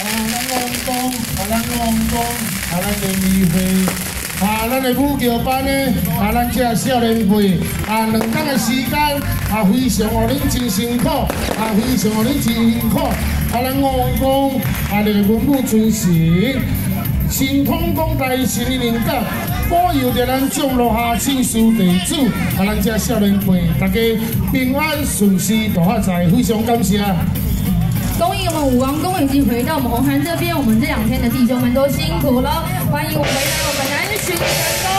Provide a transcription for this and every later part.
啊，咱王公，啊，咱王公，啊，咱联谊会，啊，咱的舞桥班呢，啊，咱这少年会，啊，两天的时间，啊，非常哦，恁真辛苦，啊，非常哦，恁真辛苦，啊，咱王公，啊，来文武尊贤，神通广大，神灵灵感，保佑着咱种落下庆书地主，啊，咱这少年会，大家平安顺遂，大发财，非常感谢。恭迎我们武王宫以及回到我们红磡这边，我们这两天的弟兄们都辛苦了，欢迎我回来我们南巡成功，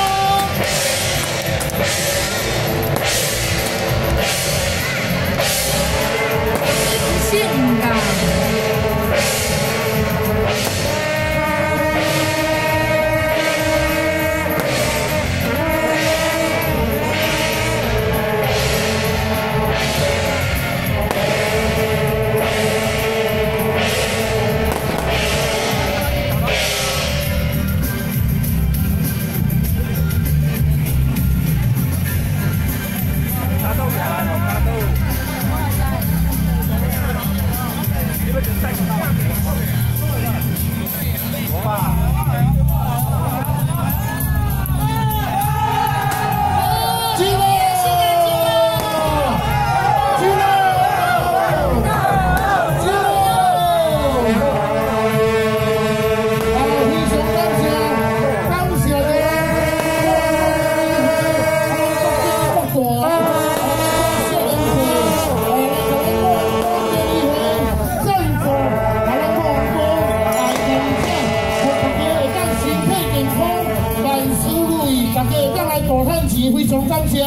恭喜！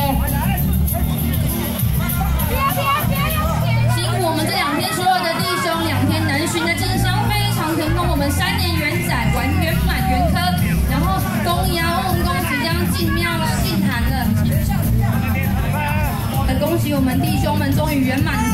辛苦我们这两天所有的弟兄，两天南巡的进香非常成功，我们三年元载完圆满圆科，然后公鸭、翁公即将进庙了、进坛了。恭喜我们弟兄们，终于圆满！